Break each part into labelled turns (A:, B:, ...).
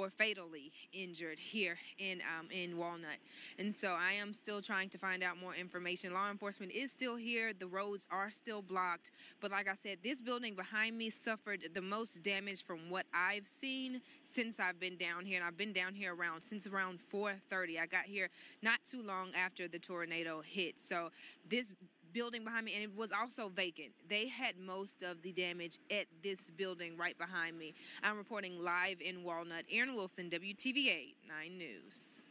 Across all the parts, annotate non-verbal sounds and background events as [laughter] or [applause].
A: or fatally injured here in um, in Walnut. And so I am still trying to find out more information. Law enforcement is still here. The roads are still blocked. But like I said, this building behind me suffered the most damage from what I've seen since I've been down here. And I've been down here around since around 4:30. I got here not too long after the tornado hit. So this building behind me, and it was also vacant. They had most of the damage at this building right behind me. I'm reporting live in Walnut. Aaron Wilson, WTVA 9 News.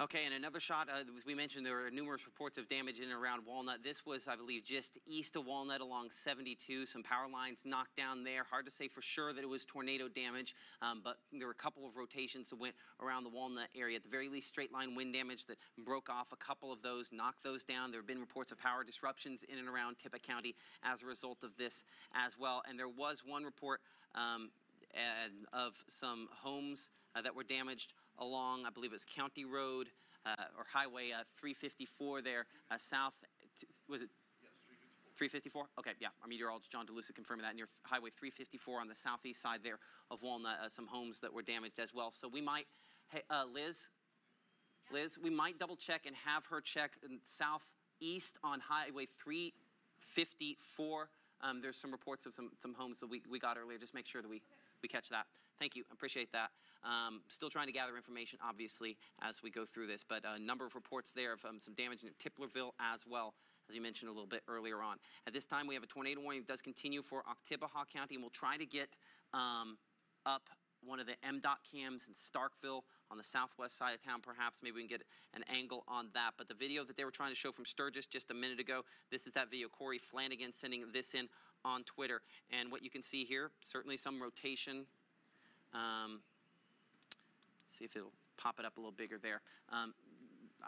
B: Okay, and another shot, uh, as we mentioned, there were numerous reports of damage in and around Walnut. This was, I believe, just east of Walnut along 72. Some power lines knocked down there. Hard to say for sure that it was tornado damage, um, but there were a couple of rotations that went around the Walnut area. At the very least, straight line wind damage that broke off a couple of those, knocked those down. There have been reports of power disruptions in and around Tippah County as a result of this as well. And there was one report um, of some homes uh, that were damaged along, I believe it was County Road uh, or Highway uh, 354 there, uh, south, was it 354? Okay, yeah. Our meteorologist John DeLucia confirming that near Highway 354 on the southeast side there of Walnut, uh, some homes that were damaged as well. So we might, hey, uh, Liz, Liz, we might double check and have her check southeast on Highway 354. Um, there's some reports of some, some homes that we, we got earlier. Just make sure that we. Okay we catch that. Thank you. Appreciate that. Um, still trying to gather information, obviously, as we go through this, but a number of reports there of um, some damage in Tiplerville as well, as you mentioned a little bit earlier on. At this time, we have a tornado warning that does continue for Oktibbeha County, and we'll try to get um, up one of the MDOT cams in Starkville on the southwest side of town, perhaps. Maybe we can get an angle on that. But the video that they were trying to show from Sturgis just a minute ago, this is that video. Corey Flanagan sending this in on Twitter. And what you can see here, certainly some rotation. Um, see if it'll pop it up a little bigger there. Um,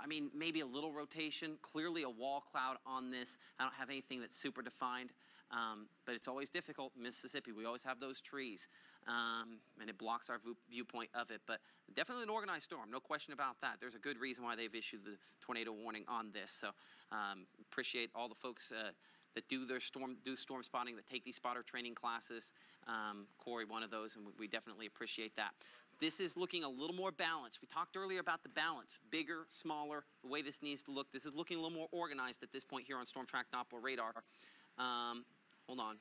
B: I mean, maybe a little rotation. Clearly a wall cloud on this. I don't have anything that's super defined, um, but it's always difficult. Mississippi, we always have those trees, um, and it blocks our viewpoint of it. But definitely an organized storm, no question about that. There's a good reason why they've issued the tornado warning on this. So um, appreciate all the folks. Uh, that do their storm do storm spotting, that take these spotter training classes. Um, Corey, one of those, and we definitely appreciate that. This is looking a little more balanced. We talked earlier about the balance, bigger, smaller, the way this needs to look. This is looking a little more organized at this point here on Storm Track Doppler radar. Um, hold on.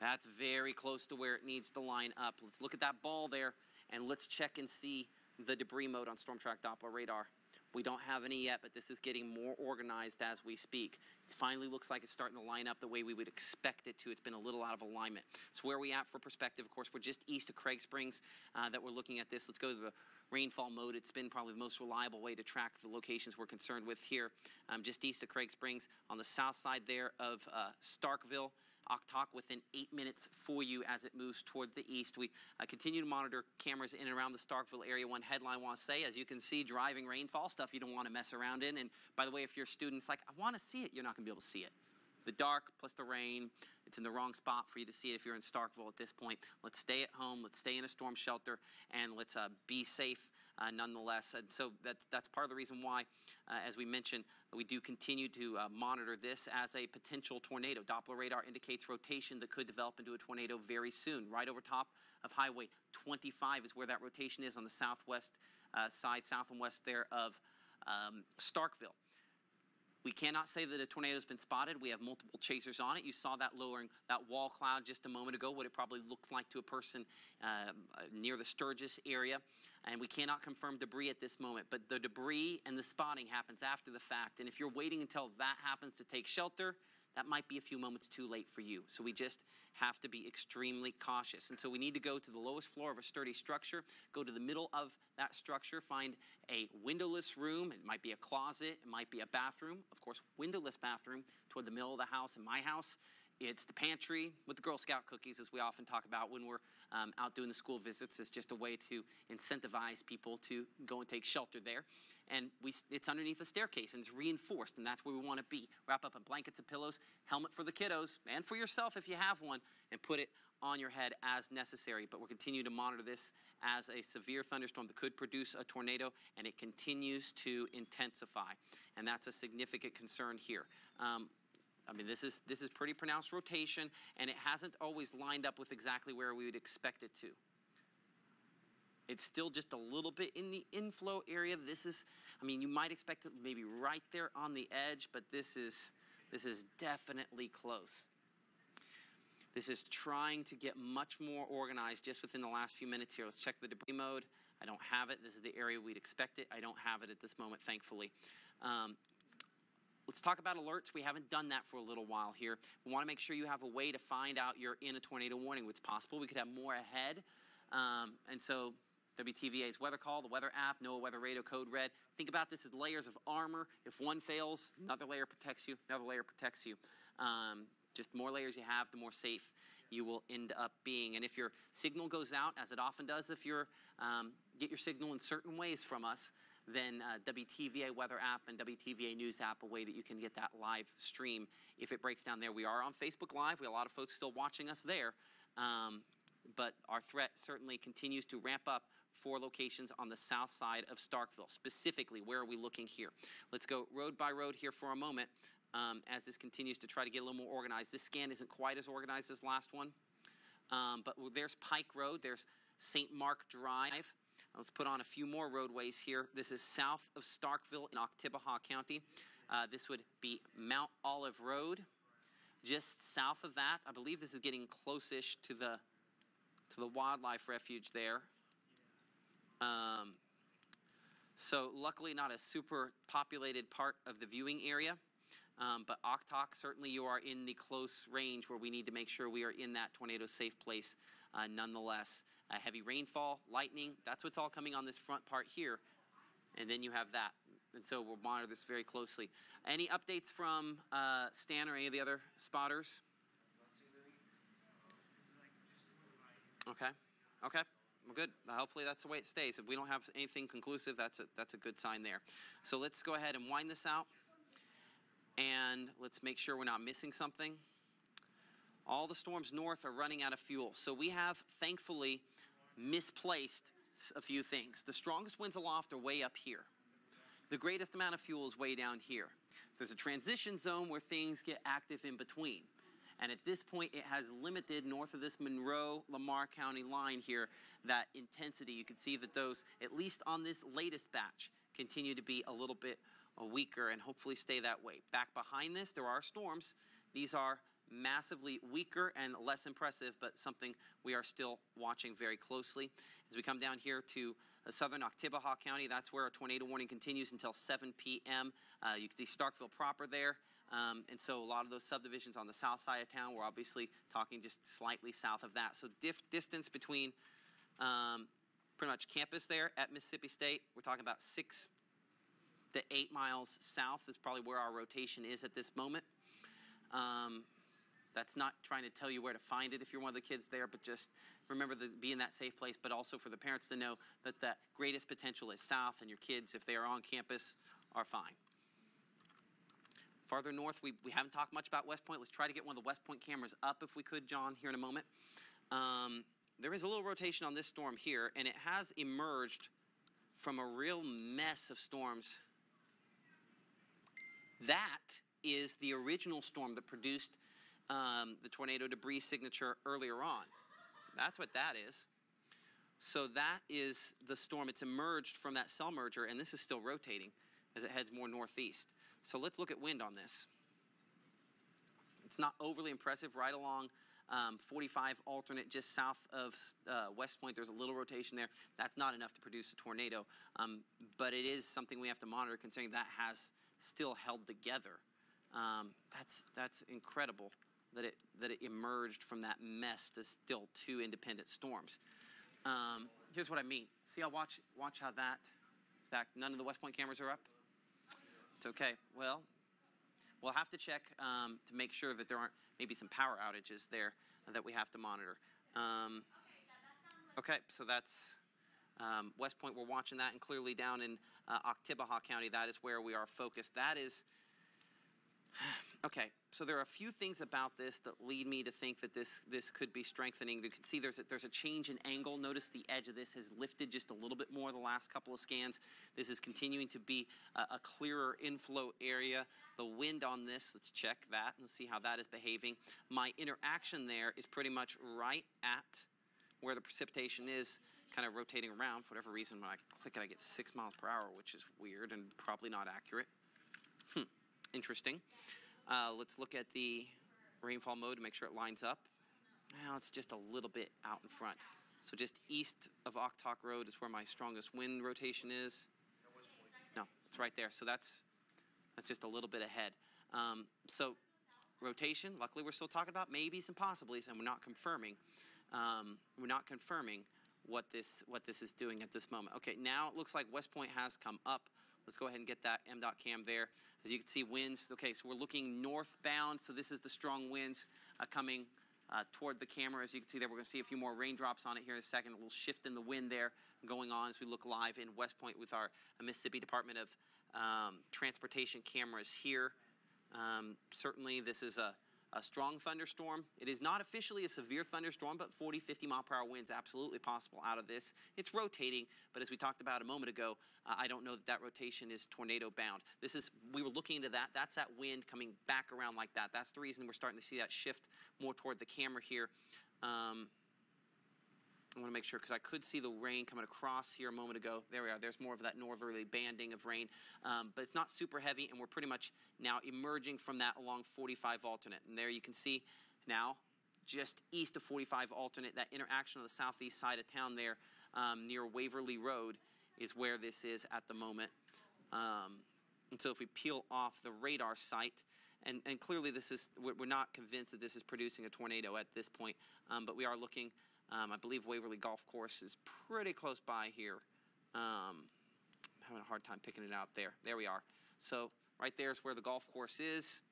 B: That's very close to where it needs to line up. Let's look at that ball there, and let's check and see the debris mode on Storm Track Doppler radar. We don't have any yet, but this is getting more organized as we speak. It finally looks like it's starting to line up the way we would expect it to. It's been a little out of alignment. So where are we at for perspective? Of course, we're just east of Craig Springs uh, that we're looking at this. Let's go to the rainfall mode. It's been probably the most reliable way to track the locations we're concerned with here. Um, just east of Craig Springs on the south side there of uh, Starkville. Oktoc within eight minutes for you as it moves toward the east. We uh, continue to monitor cameras in and around the Starkville area. One headline I want to say, as you can see, driving rainfall stuff you don't want to mess around in. And by the way, if your student's like, I want to see it, you're not going to be able to see it the dark plus the rain. It's in the wrong spot for you to see it if you're in Starkville at this point. Let's stay at home. Let's stay in a storm shelter, and let's uh, be safe nonetheless. And so that, that's part of the reason why, uh, as we mentioned, we do continue to uh, monitor this as a potential tornado. Doppler radar indicates rotation that could develop into a tornado very soon. Right over top of Highway 25 is where that rotation is on the southwest uh, side, south and west there of um, Starkville. We cannot say that a tornado has been spotted. We have multiple chasers on it. You saw that lowering that wall cloud just a moment ago, what it probably looked like to a person um, uh, near the Sturgis area. And we cannot confirm debris at this moment, but the debris and the spotting happens after the fact. And if you're waiting until that happens to take shelter, that might be a few moments too late for you. So we just have to be extremely cautious. And so we need to go to the lowest floor of a sturdy structure, go to the middle of that structure, find a windowless room. It might be a closet, it might be a bathroom. Of course, windowless bathroom toward the middle of the house. In my house, it's the pantry with the Girl Scout cookies, as we often talk about when we're um, out doing the school visits. is just a way to incentivize people to go and take shelter there. And we, it's underneath a staircase and it's reinforced, and that's where we want to be. Wrap up in blankets and pillows, helmet for the kiddos, and for yourself if you have one, and put it on your head as necessary. But we're continuing to monitor this as a severe thunderstorm that could produce a tornado, and it continues to intensify. And that's a significant concern here. Um, I mean, this is this is pretty pronounced rotation, and it hasn't always lined up with exactly where we would expect it to. It's still just a little bit in the inflow area. This is, I mean, you might expect it maybe right there on the edge, but this is this is definitely close. This is trying to get much more organized just within the last few minutes here. Let's check the debris mode. I don't have it. This is the area we'd expect it. I don't have it at this moment, thankfully. Um, let's talk about alerts. We haven't done that for a little while here. We want to make sure you have a way to find out you're in a tornado warning. It's possible we could have more ahead. Um, and so WTVA's weather call, the weather app, NOAA weather radio code red. Think about this as layers of armor. If one fails, another layer protects you, another layer protects you. Um, just more layers you have, the more safe you will end up being. And if your signal goes out, as it often does, if you um, get your signal in certain ways from us, then uh, WTVA weather app and WTVA news app, a way that you can get that live stream if it breaks down there. We are on Facebook Live. We have a lot of folks still watching us there. Um, but our threat certainly continues to ramp up for locations on the south side of Starkville. Specifically, where are we looking here? Let's go road by road here for a moment um, as this continues to try to get a little more organized. This scan isn't quite as organized as last one, um, but there's Pike Road, there's St. Mark Drive. Let's put on a few more roadways here. This is south of Starkville in Oktibbeha County. Uh, this would be Mount Olive Road. Just south of that, I believe this is getting close-ish to the to the wildlife refuge there. Um, so luckily not a super populated part of the viewing area. Um, but Oktoc, certainly you are in the close range where we need to make sure we are in that tornado safe place uh, nonetheless. Uh, heavy rainfall, lightning, that's what's all coming on this front part here. And then you have that. And so we'll monitor this very closely. Any updates from uh, Stan or any of the other spotters? Okay. Okay. Well, good. Hopefully that's the way it stays. If we don't have anything conclusive, that's a, that's a good sign there. So let's go ahead and wind this out. And let's make sure we're not missing something. All the storms north are running out of fuel. So we have, thankfully, misplaced a few things. The strongest winds aloft are way up here. The greatest amount of fuel is way down here. There's a transition zone where things get active in between. And at this point, it has limited north of this Monroe Lamar County line here that intensity. You can see that those, at least on this latest batch, continue to be a little bit uh, weaker and hopefully stay that way. Back behind this, there are storms. These are massively weaker and less impressive, but something we are still watching very closely. As we come down here to uh, southern Oktibbeha County, that's where a tornado warning continues until 7 p.m. Uh, you can see Starkville proper there. Um, and so a lot of those subdivisions on the south side of town, we're obviously talking just slightly south of that. So distance between um, pretty much campus there at Mississippi State, we're talking about six to eight miles south is probably where our rotation is at this moment. Um, that's not trying to tell you where to find it if you're one of the kids there, but just remember to be in that safe place, but also for the parents to know that the greatest potential is south and your kids, if they are on campus, are fine. Farther north, we, we haven't talked much about West Point. Let's try to get one of the West Point cameras up if we could, John, here in a moment. Um, there is a little rotation on this storm here, and it has emerged from a real mess of storms. That is the original storm that produced um, the tornado debris signature earlier on. That's what that is. So that is the storm. It's emerged from that cell merger, and this is still rotating as it heads more northeast. So let's look at wind on this. It's not overly impressive right along um, 45 alternate just south of uh, West Point. There's a little rotation there. That's not enough to produce a tornado, um, but it is something we have to monitor considering that has still held together. Um, that's, that's incredible that it, that it emerged from that mess to still two independent storms. Um, here's what I mean. See, I'll watch, watch how that, back, none of the West Point cameras are up? It's okay. Well, we'll have to check um, to make sure that there aren't maybe some power outages there that we have to monitor. Um, okay, so that's um, West Point. We're watching that, and clearly down in uh, County, that is where we are focused. That is Okay, so there are a few things about this that lead me to think that this this could be strengthening. You can see there's a, there's a change in angle. Notice the edge of this has lifted just a little bit more the last couple of scans. This is continuing to be a, a clearer inflow area. The wind on this, let's check that and see how that is behaving. My interaction there is pretty much right at where the precipitation is kind of rotating around for whatever reason. When I click it, I get six miles per hour, which is weird and probably not accurate. Hmm, interesting. Uh, let's look at the rainfall mode to make sure it lines up. Now it's just a little bit out in front. So just east of Oktoc Road is where my strongest wind rotation is. No, it's right there. So that's that's just a little bit ahead. Um, so rotation, luckily we're still talking about maybes and possiblies, and we're not confirming. Um, we're not confirming what this what this is doing at this moment. Okay, now it looks like West Point has come up. Let's go ahead and get that MDOT cam there. As you can see, winds, okay, so we're looking northbound, so this is the strong winds uh, coming uh, toward the camera. As you can see there, we're gonna see a few more raindrops on it here in a second. A little shift in the wind there going on as we look live in West Point with our uh, Mississippi Department of um, Transportation cameras here. Um, certainly this is a a strong thunderstorm. It is not officially a severe thunderstorm, but 40, 50 mile per hour winds absolutely possible out of this. It's rotating, but as we talked about a moment ago, uh, I don't know that that rotation is tornado bound. This is, we were looking into that. That's that wind coming back around like that. That's the reason we're starting to see that shift more toward the camera here. Um, I want to make sure because I could see the rain coming across here a moment ago. There we are. There's more of that northerly banding of rain, um, but it's not super heavy, and we're pretty much now emerging from that along 45 alternate. And there you can see now just east of 45 alternate, that interaction on the southeast side of town there um, near Waverly Road is where this is at the moment. Um, and so if we peel off the radar site, and, and clearly this is, we're not convinced that this is producing a tornado at this point, um, but we are looking um, I believe Waverly Golf Course is pretty close by here. Um, having a hard time picking it out there. There we are. So right there is where the golf course is,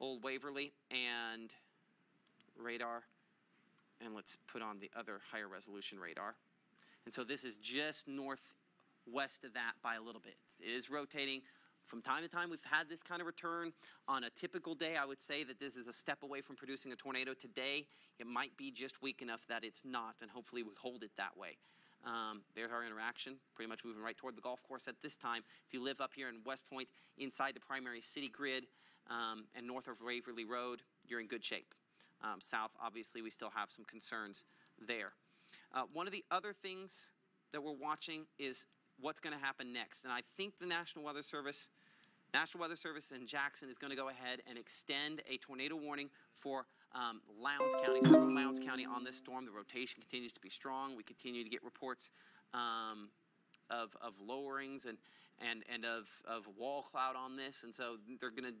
B: Old Waverly, and radar. And let's put on the other higher resolution radar. And so this is just northwest of that by a little bit. It is rotating from time to time, we've had this kind of return. On a typical day, I would say that this is a step away from producing a tornado. Today, it might be just weak enough that it's not, and hopefully we hold it that way. Um, there's our interaction, pretty much moving right toward the golf course at this time. If you live up here in West Point, inside the primary city grid um, and north of Waverly Road, you're in good shape. Um, south, obviously, we still have some concerns there. Uh, one of the other things that we're watching is what's going to happen next. And I think the National Weather Service, National Weather Service in Jackson is going to go ahead and extend a tornado warning for um, Lowndes County, southern Lowndes County on this storm. The rotation continues to be strong. We continue to get reports um, of, of lowerings and, and, and of, of wall cloud on this. And so they're going to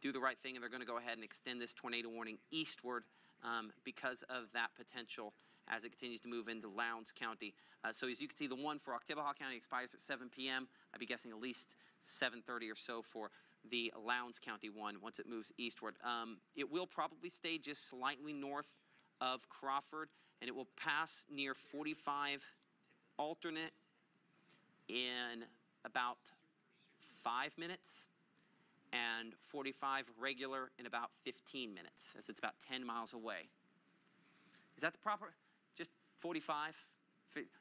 B: do the right thing and they're going to go ahead and extend this tornado warning eastward um, because of that potential as it continues to move into Lowndes County. Uh, so as you can see, the one for Oktibbeha County expires at 7 p.m. I'd be guessing at least 7.30 or so for the Lowndes County one once it moves eastward. Um, it will probably stay just slightly north of Crawford, and it will pass near 45 alternate in about five minutes and 45 regular in about 15 minutes, as it's about 10 miles away. Is that the proper? 45?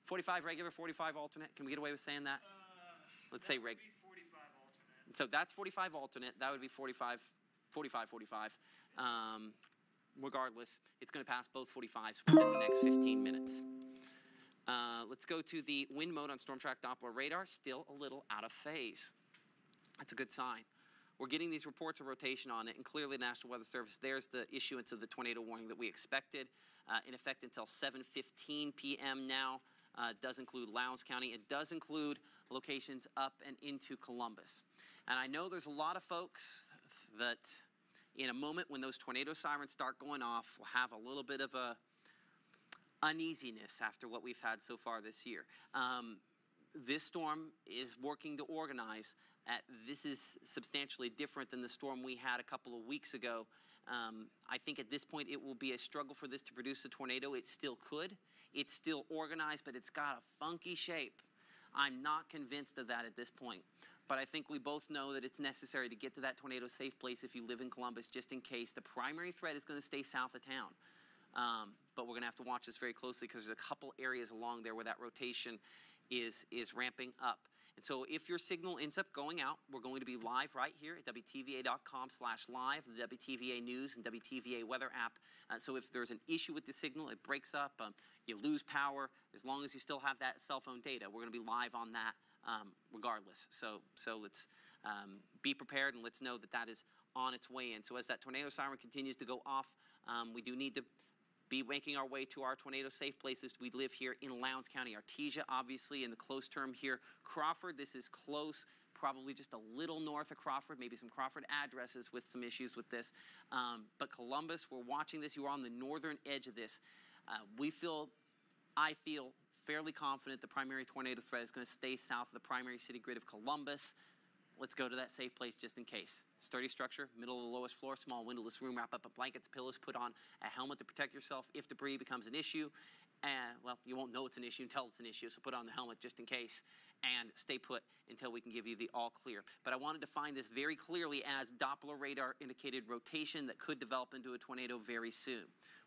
B: 45 regular, 45 alternate? Can we get away with saying that?
C: Uh,
B: Let's
C: that
B: say
C: regular. 45 alternate.
B: So that's 45 alternate. That would be 45, 45, 45. Um, regardless, it's going to pass both 45s within the next 15 minutes. Uh, let's go to the wind mode on Storm Track Doppler radar. Still a little out of phase. That's a good sign. We're getting these reports of rotation on it, and clearly, National Weather Service, there's the issuance of the tornado warning that we expected uh, in effect until 7:15 p.m. now. Uh, does include Lowndes County. It does include locations up and into Columbus. And I know there's a lot of folks that, in a moment when those tornado sirens start going off, will have a little bit of a uneasiness after what we've had so far this year. Um, this storm is working to organize. At, this is substantially different than the storm we had a couple of weeks ago um, I think at this point it will be a struggle for this to produce a tornado. It still could. It's still organized, but it's got a funky shape. I'm not convinced of that at this point. but I think we both know that it's necessary to get to that tornado safe place if you live in Columbus, just in case. The primary threat is going to stay south of town. Um, but we're going to have to watch this very closely because there's a couple areas along there where that rotation is, is ramping up. So if your signal ends up going out, we're going to be live right here at WTVA.com slash live, the WTVA News and WTVA Weather app. Uh, so if there's an issue with the signal, it breaks up, um, you lose power, as long as you still have that cell phone data, we're going to be live on that um, regardless. So, so let's um, be prepared and let's know that that is on its way in. So as that tornado siren continues to go off, um, we do need to be making our way to our tornado safe places. We live here in Lowndes County. Artesia, obviously, in the close term here. Crawford, this is close, probably just a little north of Crawford, maybe some Crawford addresses with some issues with this. Um, but Columbus, we're watching this. You are on the northern edge of this. Uh, we feel, I feel, fairly confident the primary tornado threat is going to stay south of the primary city grid of Columbus let's go to that safe place just in case. Sturdy structure, middle of the lowest floor, small windowless room, wrap up in blankets, pillows, put on a helmet to protect yourself if debris becomes an issue. And, well, you won't know it's an issue until it's an issue, so put on the helmet just in case and stay put until we can give you the all clear. But I wanted to find this very clearly as Doppler radar indicated rotation that could develop into a tornado very soon.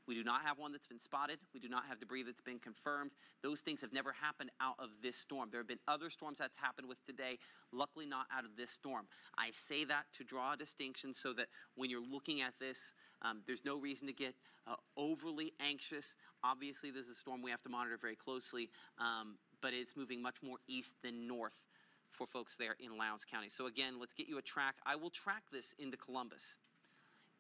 B: We do not have one that's been spotted. We do not have debris that's been confirmed. Those things have never happened out of this storm. There have been other storms that's happened with today, luckily not out of this storm. I say that to draw a distinction so that when you're looking at this, um, there's no reason to get uh, overly anxious. Obviously, this is a storm we have to monitor very closely, um, but it's moving much more east than north for folks there in Lowndes County. So again, let's get you a track. I will track this into Columbus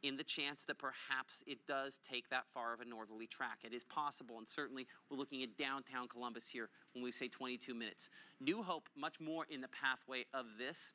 B: in the chance that perhaps it does take that far of a northerly track. It is possible, and certainly we're looking at downtown Columbus here when we say 22 minutes. New Hope, much more in the pathway of this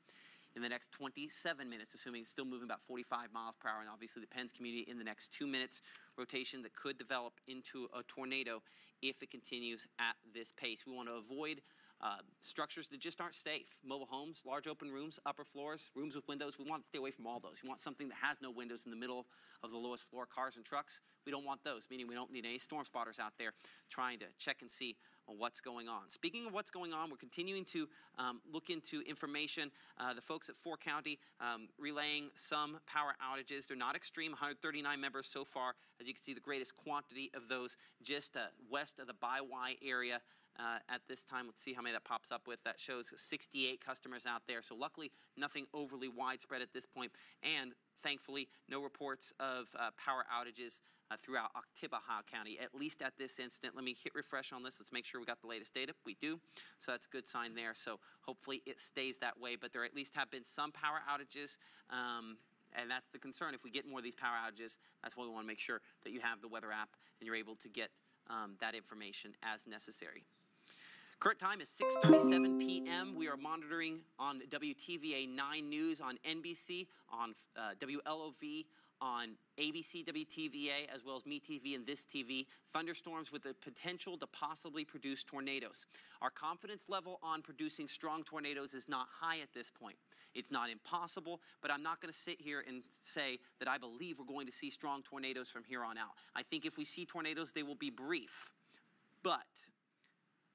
B: in the next 27 minutes, assuming it's still moving about 45 miles per hour, and obviously the Penns community in the next two minutes. Rotation that could develop into a tornado if it continues at this pace. We want to avoid uh, structures that just aren't safe. Mobile homes, large open rooms, upper floors, rooms with windows. We want to stay away from all those. We want something that has no windows in the middle of the lowest floor, cars and trucks. We don't want those, meaning we don't need any storm spotters out there trying to check and see what's going on. Speaking of what's going on, we're continuing to um, look into information. Uh, the folks at Four County um, relaying some power outages. They're not extreme, 139 members so far. As you can see, the greatest quantity of those just uh, west of the Bi-Y area uh, at this time. Let's see how many that pops up with. That shows 68 customers out there. So luckily, nothing overly widespread at this point. And thankfully, no reports of uh, power outages uh, throughout Oktibbeha County, at least at this instant. Let me hit refresh on this. Let's make sure we got the latest data. We do. So that's a good sign there. So hopefully it stays that way. But there at least have been some power outages. Um, and that's the concern. If we get more of these power outages, that's why we want to make sure that you have the weather app and you're able to get um, that information as necessary. Current time is 6:37 p.m. We are monitoring on WTVA 9 News on NBC, on uh, WLOV, on ABC WTVA, as well as MeTV and This TV, thunderstorms with the potential to possibly produce tornadoes. Our confidence level on producing strong tornadoes is not high at this point. It's not impossible, but I'm not going to sit here and say that I believe we're going to see strong tornadoes from here on out. I think if we see tornadoes, they will be brief. But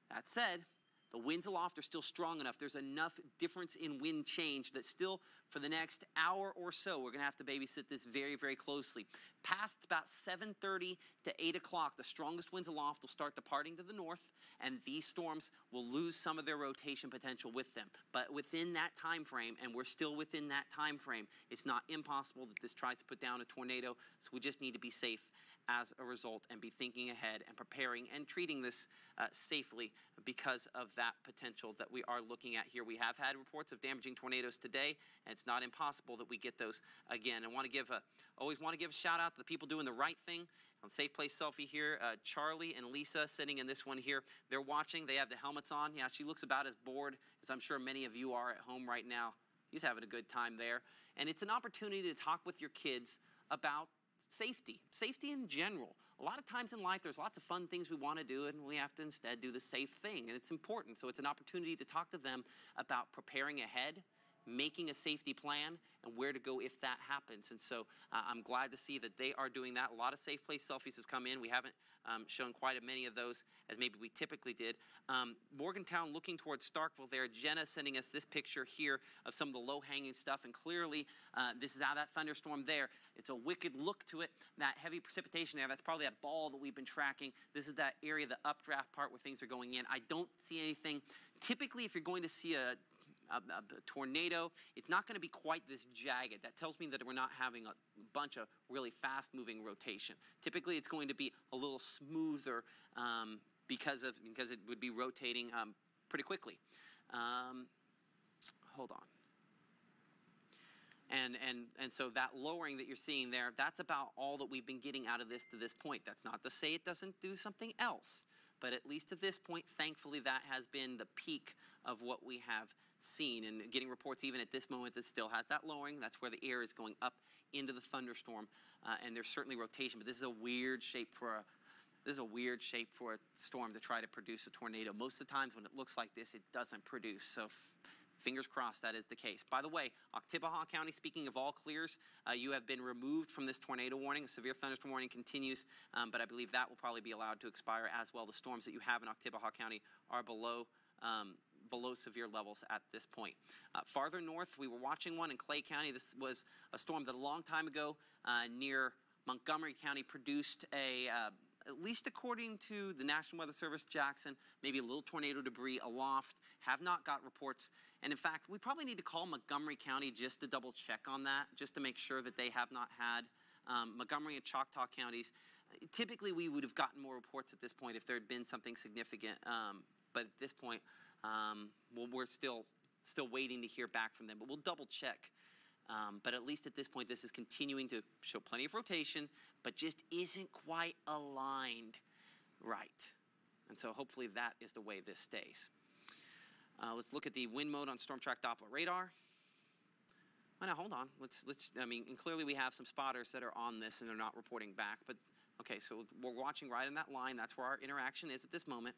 B: that said, the winds aloft are still strong enough. There's enough difference in wind change that still, for the next hour or so, we're going to have to babysit this very, very closely. Past about 7:30 to 8 o'clock, the strongest winds aloft will start departing to the north, and these storms will lose some of their rotation potential with them. But within that time frame, and we're still within that time frame, it's not impossible that this tries to put down a tornado. So we just need to be safe as a result and be thinking ahead and preparing and treating this uh, safely because of that potential that we are looking at here. We have had reports of damaging tornadoes today, and it's not impossible that we get those again. I want to give a always want to give a shout out to the people doing the right thing. On Safe Place Selfie here, uh, Charlie and Lisa sitting in this one here. They're watching. They have the helmets on. Yeah, she looks about as bored as I'm sure many of you are at home right now. He's having a good time there. And it's an opportunity to talk with your kids about safety, safety in general. A lot of times in life, there's lots of fun things we want to do, and we have to instead do the safe thing, and it's important. So it's an opportunity to talk to them about preparing ahead making a safety plan and where to go if that happens. And so uh, I'm glad to see that they are doing that. A lot of safe place selfies have come in. We haven't um, shown quite as many of those as maybe we typically did. Um, Morgantown looking towards Starkville there. Jenna sending us this picture here of some of the low hanging stuff. And clearly, uh, this is out of that thunderstorm there. It's a wicked look to it. That heavy precipitation there, that's probably that ball that we've been tracking. This is that area, the updraft part where things are going in. I don't see anything. Typically, if you're going to see a a, a, tornado. It's not going to be quite this jagged. That tells me that we're not having a bunch of really fast moving rotation. Typically, it's going to be a little smoother um, because, of, because it would be rotating um, pretty quickly. Um, hold on. And, and, and so that lowering that you're seeing there, that's about all that we've been getting out of this to this point. That's not to say it doesn't do something else. But at least at this point, thankfully, that has been the peak of what we have seen. And getting reports even at this moment that still has that lowering. That's where the air is going up into the thunderstorm. Uh, and there's certainly rotation, but this is a weird shape for a this is a weird shape for a storm to try to produce a tornado. Most of the times when it looks like this, it doesn't produce. So fingers crossed that is the case. By the way, Oktibbeha County, speaking of all clears, uh, you have been removed from this tornado warning. A severe thunderstorm warning continues, um, but I believe that will probably be allowed to expire as well. The storms that you have in Oktibbeha County are below. Um, below severe levels at this point. Uh, farther north, we were watching one in Clay County. This was a storm that a long time ago uh, near Montgomery County produced a uh, at least according to the National Weather Service, Jackson, maybe a little tornado debris aloft. Have not got reports. And in fact, we probably need to call Montgomery County just to double check on that, just to make sure that they have not had um, Montgomery and Choctaw counties. Typically, we would have gotten more reports at this point if there had been something significant. Um, but at this point, um, well, we're still still waiting to hear back from them. But we'll double check. Um, but at least at this point, this is continuing to show plenty of rotation, but just isn't quite aligned right. And so hopefully that is the way this stays. Uh, let's look at the wind mode on Storm Track Doppler radar. Oh, now hold on. Let's let's. I mean, and clearly we have some spotters that are on this and they're not reporting back. But okay, so we're watching right in that line. That's where our interaction is at this moment.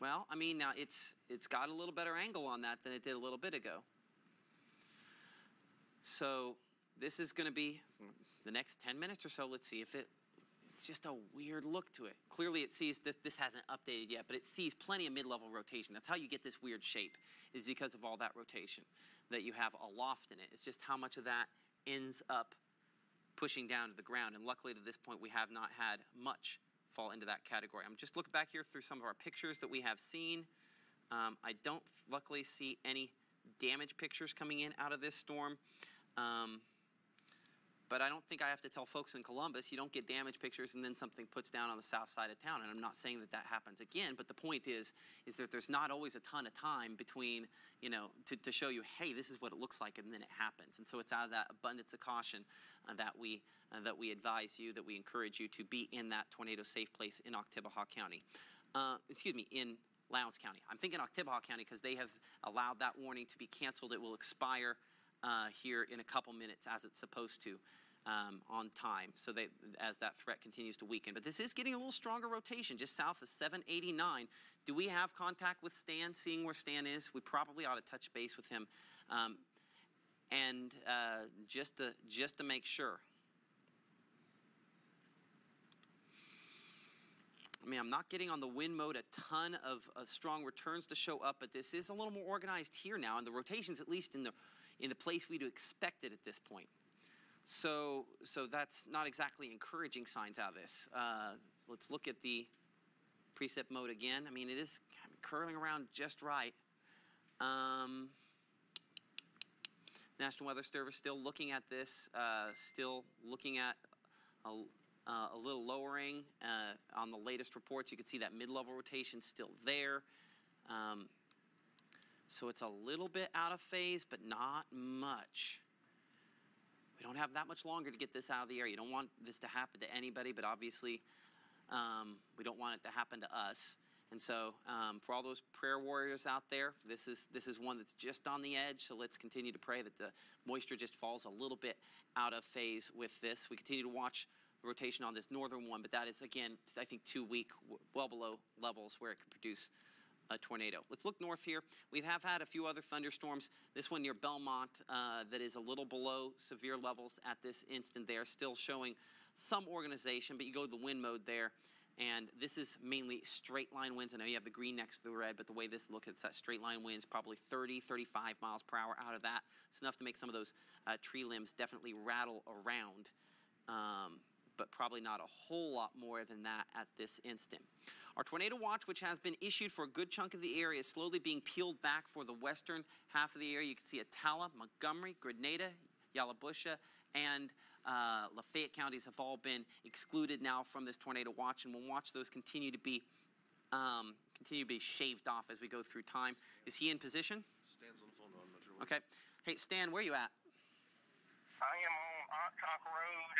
B: Well, I mean, now it's it's got a little better angle on that than it did a little bit ago. So this is going to be the next 10 minutes or so. Let's see if it. It's just a weird look to it. Clearly, it sees this. This hasn't updated yet, but it sees plenty of mid-level rotation. That's how you get this weird shape, is because of all that rotation that you have aloft in it. It's just how much of that ends up pushing down to the ground. And luckily, to this point, we have not had much fall into that category. I'm just looking back here through some of our pictures that we have seen. Um, I don't luckily see any damage pictures coming in out of this storm. Um, but I don't think I have to tell folks in Columbus you don't get damage pictures and then something puts down on the south side of town. And I'm not saying that that happens again, but the point is, is that there's not always a ton of time between, you know, to, to show you, hey, this is what it looks like, and then it happens. And so it's out of that abundance of caution uh, that we uh, that we advise you, that we encourage you to be in that tornado safe place in Oktibbeha County. Uh, excuse me, in Lowndes County. I'm thinking Oktibbeha County because they have allowed that warning to be canceled. It will expire uh, here in a couple minutes as it's supposed to. Um, on time, so they, as that threat continues to weaken. But this is getting a little stronger rotation, just south of 789. Do we have contact with Stan, seeing where Stan is? We probably ought to touch base with him, um, and uh, just to just to make sure. I mean, I'm not getting on the wind mode a ton of, of strong returns to show up, but this is a little more organized here now, and the rotation's at least in the in the place we'd expect it at this point. So, so that's not exactly encouraging signs out of this. Uh, let's look at the precip mode again. I mean, it is curling around just right. Um, National Weather Service still looking at this, uh, still looking at a, uh, a little lowering uh, on the latest reports. You can see that mid-level rotation still there. Um, so it's a little bit out of phase, but not much. We don't have that much longer to get this out of the air. You don't want this to happen to anybody, but obviously um, we don't want it to happen to us. And so, um, for all those prayer warriors out there, this is this is one that's just on the edge. So let's continue to pray that the moisture just falls a little bit out of phase with this. We continue to watch the rotation on this northern one, but that is again, I think, too weak, well below levels where it could produce a tornado. Let's look north here. We have had a few other thunderstorms. This one near Belmont uh, that is a little below severe levels at this instant there, still showing some organization, but you go to the wind mode there. And this is mainly straight line winds. I know you have the green next to the red, but the way this looks, it's that straight line winds, probably 30, 35 miles per hour out of that. It's enough to make some of those uh, tree limbs definitely rattle around. Um, but probably not a whole lot more than that at this instant. Our tornado watch, which has been issued for a good chunk of the area, is slowly being peeled back for the western half of the area. You can see Attala, Montgomery, Grenada, Yalobusha, and uh, Lafayette counties have all been excluded now from this tornado watch, and we'll watch those continue to be um, continue to be shaved off as we go through time. Is he in position?
C: Stan's on the phone. No, I'm not sure.
B: Okay. Hey, Stan, where are you at?
D: I am on Oktoc Road,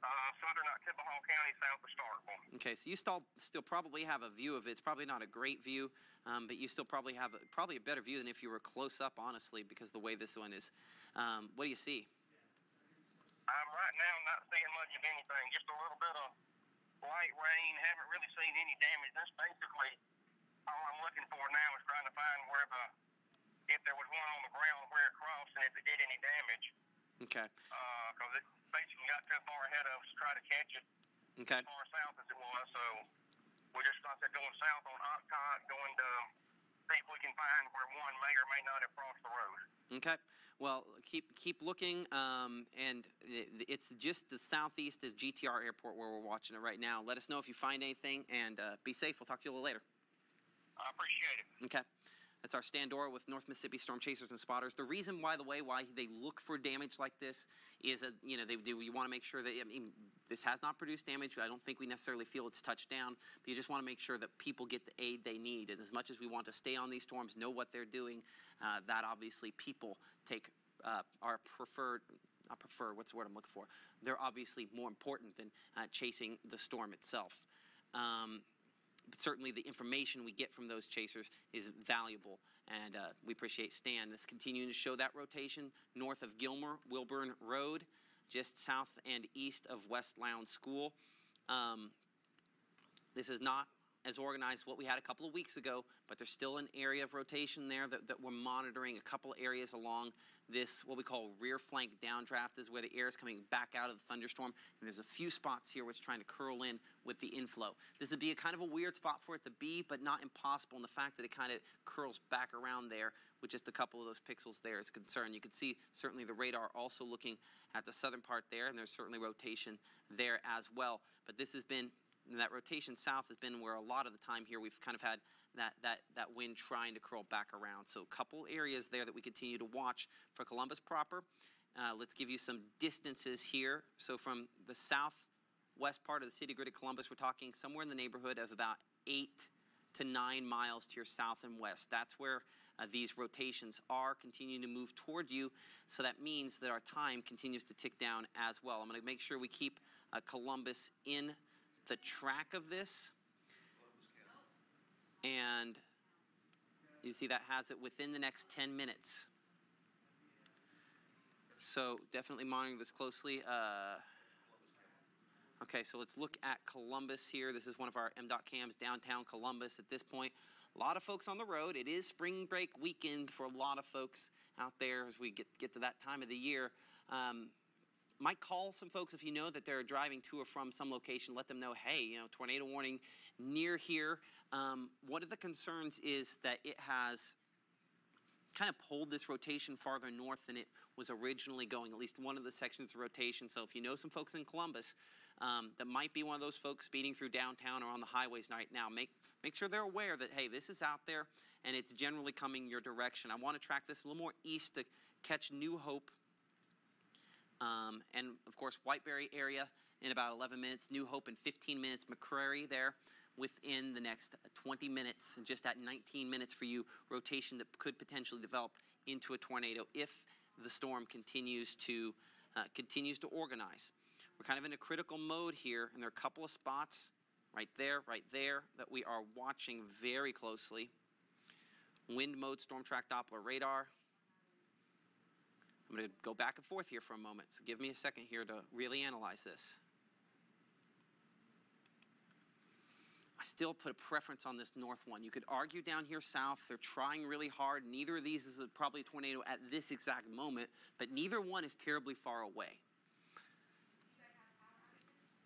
D: uh, southern Oktibbeha County, south of Starkville.
B: Okay, so you still still probably have a view of it. It's probably not a great view, um, but you still probably have a, probably a better view than if you were close up, honestly, because the way this one is. Um, what do you see?
D: I'm right now not seeing much of anything, just a little bit of light rain. Haven't really seen any damage. That's basically all I'm looking for now is trying to find where the, if there was one on the ground, where it crossed and if it did any damage.
B: Okay,
D: Because it basically got too far ahead of us to try to catch it
B: okay,
D: as far south as it was. So we're just I said, going south on Octock, going to see if we can find where one may or may not have crossed the road.
B: okay. Well, keep keep looking, um, and it's just the southeast of GTR Airport where we're watching it right now. Let us know if you find anything, and uh, be safe. We'll talk to you a little later.
D: I appreciate it.
B: Okay. That's our Standora with North Mississippi Storm Chasers and Spotters. The reason, by the way, why they look for damage like this is that, you know, they do, you want to make sure that, I mean, this has not produced damage. I don't think we necessarily feel it's touched down, but you just want to make sure that people get the aid they need. And as much as we want to stay on these storms, know what they're doing, uh, that obviously people take uh, our preferred, I prefer, what's the word I'm looking for? They're obviously more important than uh, chasing the storm itself. Um, certainly the information we get from those chasers is valuable, and uh, we appreciate Stan. This continuing to show that rotation north of Gilmer Wilburn Road, just south and east of West Lowndes School. Um, this is not organized what we had a couple of weeks ago, but there's still an area of rotation there that, that we're monitoring. A couple areas along this, what we call rear flank downdraft, is where the air is coming back out of the thunderstorm. And there's a few spots here where it's trying to curl in with the inflow. This would be a kind of a weird spot for it to be, but not impossible. And the fact that it kind of curls back around there with just a couple of those pixels there is a concern. You can see certainly the radar also looking at the southern part there, and there's certainly rotation there as well. But this has been that rotation south has been where a lot of the time here we've kind of had that, that, that wind trying to curl back around. So a couple areas there that we continue to watch for Columbus proper. Uh, let's give you some distances here. So from the southwest part of the city grid of Columbus, we're talking somewhere in the neighborhood of about eight to nine miles to your south and west. That's where uh, these rotations are continuing to move toward you. So that means that our time continues to tick down as well. I'm going to make sure we keep uh, Columbus in the track of this. And you see that has it within the next 10 minutes. So definitely monitor this closely. Uh, okay, so let's look at Columbus here. This is one of our MDOT cams, downtown Columbus at this point. A lot of folks on the road. It is spring break weekend for a lot of folks out there as we get, get to that time of the year. Um, might call some folks if you know that they're driving to or from some location. Let them know, hey, you know, tornado warning near here. Um, one of the concerns is that it has kind of pulled this rotation farther north than it was originally going. At least one of the sections of rotation. So if you know some folks in Columbus um, that might be one of those folks speeding through downtown or on the highways right now, make make sure they're aware that hey, this is out there and it's generally coming your direction. I want to track this a little more east to catch New Hope um, and of course, Whiteberry area in about 11 minutes, New Hope in 15 minutes, McCrary there within the next 20 minutes, and just at 19 minutes for you, rotation that could potentially develop into a tornado if the storm continues to uh, continues to organize. We're kind of in a critical mode here, and there are a couple of spots right there, right there that we are watching very closely. Wind mode, storm track Doppler radar. I'm going to go back and forth here for a moment, so give me a second here to really analyze this. I still put a preference on this north one. You could argue down here south, they're trying really hard. Neither of these is a, probably a tornado at this exact moment, but neither one is terribly far away.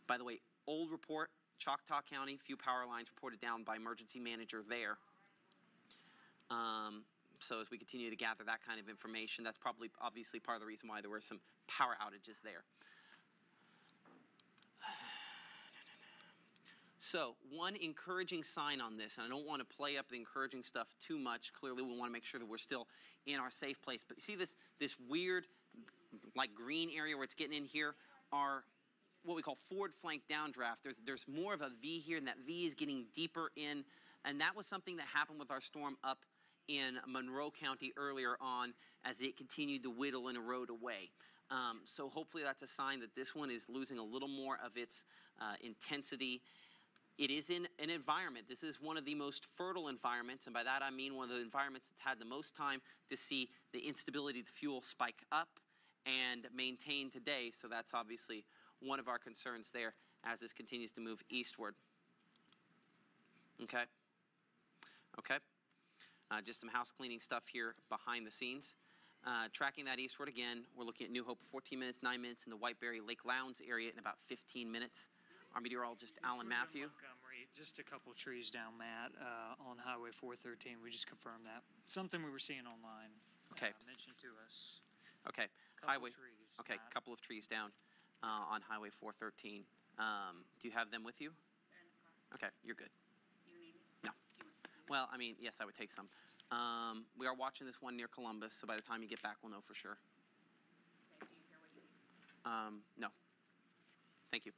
B: By the way, old report, Choctaw County, few power lines reported down by emergency manager there. Um, so as we continue to gather that kind of information, that's probably obviously part of the reason why there were some power outages there. [sighs] So, one encouraging sign on this, and I don't want to play up the encouraging stuff too much. Clearly, we want to make sure that we're still in our safe place. But you see this this weird, like green area where it's getting in here are what we call forward flank downdraft. There's there's more of a V here, and that V is getting deeper in, and that was something that happened with our storm up in Monroe County earlier on as it continued to whittle and erode away. Um, so hopefully that's a sign that this one is losing a little more of its uh, intensity it is in an environment. This is one of the most fertile environments, and by that I mean one of the environments that's had the most time to see the instability of the fuel spike up and maintain today. So that's obviously one of our concerns there as this continues to move eastward. Okay. Okay. Uh, just some house cleaning stuff here behind the scenes. Uh, tracking that eastward again, we're looking at New Hope 14 minutes, 9 minutes in the Whiteberry Lake Lowndes area in about 15 minutes. Our meteorologist, Alan Matthew.
E: Montgomery, just a couple trees down, Matt, uh, on Highway 413. We just confirmed that. Something we were seeing online.
B: Okay.
E: Uh, mentioned to us.
B: Okay.
E: Couple
B: Highway.
E: trees.
B: Okay,
E: Matt.
B: couple of trees down uh, on Highway 413. Um, do you have them with you? Okay, you're good. No. Well, I mean, yes, I would take some. Um, we are watching this one near Columbus, so by the time you get back, we'll know for sure. Do you hear what Um, no. Thank you.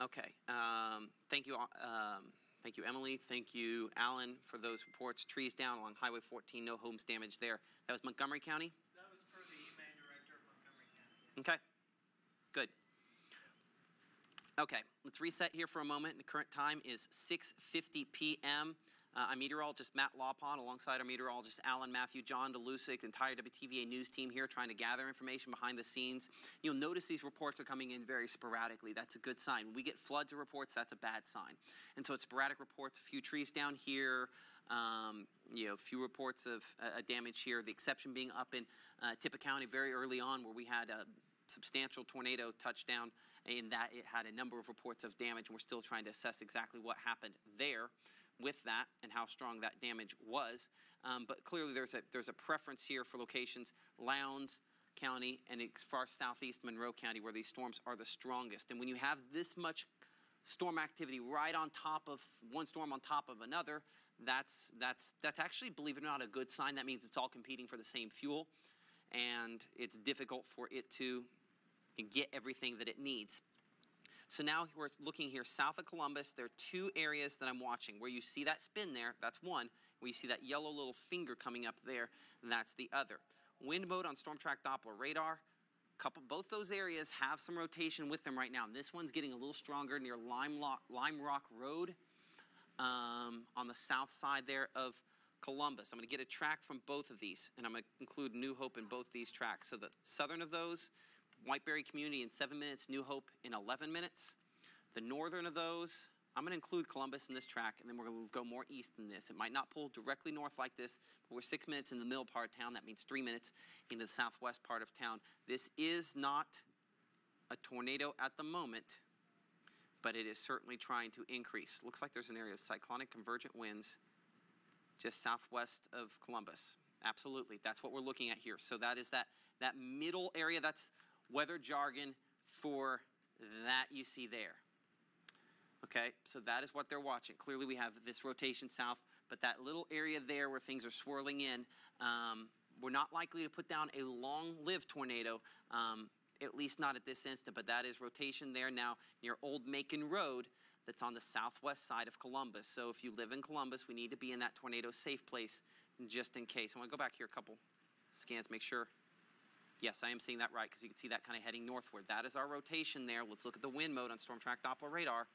B: Okay. Um, thank you. Um, thank you, Emily. Thank you, Alan, for those reports. Trees down along Highway 14. No homes damaged there. That was Montgomery County.
E: That was per the EMA director of Montgomery County.
B: Okay. Good. Okay, let's reset here for a moment. The current time is 6:50 p.m. Uh, I'm meteorologist Matt Laubhan alongside our meteorologist Alan Matthew, John DeLusick, entire WTVA news team here trying to gather information behind the scenes. You'll notice these reports are coming in very sporadically. That's a good sign. When we get floods of reports, that's a bad sign. And so it's sporadic reports, a few trees down here, um, you know, a few reports of uh, damage here. The exception being up in uh, Tippah County very early on where we had a substantial tornado touchdown in that it had a number of reports of damage and we're still trying to assess exactly what happened there with that and how strong that damage was. Um, but clearly, there's a there's a preference here for locations, Lowndes County and far southeast Monroe County, where these storms are the strongest. And when you have this much storm activity right on top of one storm on top of another, that's that's that's actually, believe it or not, a good sign. That means it's all competing for the same fuel, and it's difficult for it to get everything that it needs. So now we're looking here south of Columbus. There are two areas that I'm watching. Where you see that spin there, that's one. Where you see that yellow little finger coming up there, that's the other. Wind mode on Storm Track Doppler radar. Couple, both those areas have some rotation with them right now. And this one's getting a little stronger near Lime, Lock, Lime Rock Road um, on the south side there of Columbus. I'm going to get a track from both of these, and I'm going to include New Hope in both these tracks. So the southern of those Whiteberry Community in seven minutes, New Hope in 11 minutes. The northern of those, I'm going to include Columbus in this track, and then we're going to go more east than this. It might not pull directly north like this, but we're six minutes in the middle part of town. That means three minutes into the southwest part of town. This is not a tornado at the moment, but it is certainly trying to increase. Looks like there's an area of cyclonic convergent winds just southwest of Columbus. Absolutely, that's what we're looking at here. So that is that that middle area. That's weather jargon for that you see there. Okay, so that is what they're watching. Clearly, we have this rotation south, but that little area there where things are swirling in, um, we're not likely to put down a long-lived tornado, um, at least not at this instant. But that is rotation there now near Old Macon Road, that's on the southwest side of Columbus. So if you live in Columbus, we need to be in that tornado safe place just in case. I want to go back here a couple scans, make sure. Yes, I am seeing that right because you can see that kind of heading northward. That is our rotation there. Let's look at the wind mode on Storm Track Doppler radar.